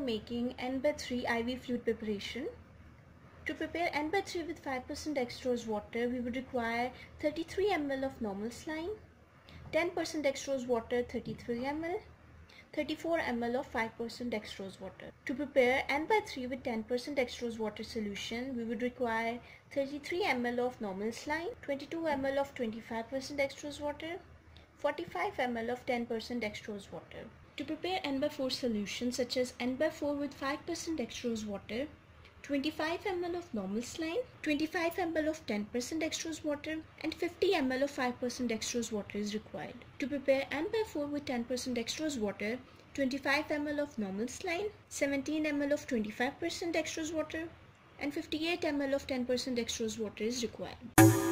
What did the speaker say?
making N by 3 IV fluid preparation. To prepare N by 3 with 5% dextrose water, we would require 33 ml of normal saline, 10% dextrose water 33 ml, 34 ml of 5% dextrose water. To prepare N by 3 with 10% dextrose water solution, we would require 33 ml of normal saline, 22 ml of 25% dextrose water, 45 ml of 10% dextrose water. To prepare N by 4 solution such as N by 4 with 5% dextrose water, 25 ml of normal saline, 25 ml of 10% dextrose water and 50 ml of 5% dextrose water is required. To prepare N by 4 with 10% dextrose water, 25 ml of normal saline, 17 ml of 25% dextrose water and 58 ml of 10% dextrose water is required.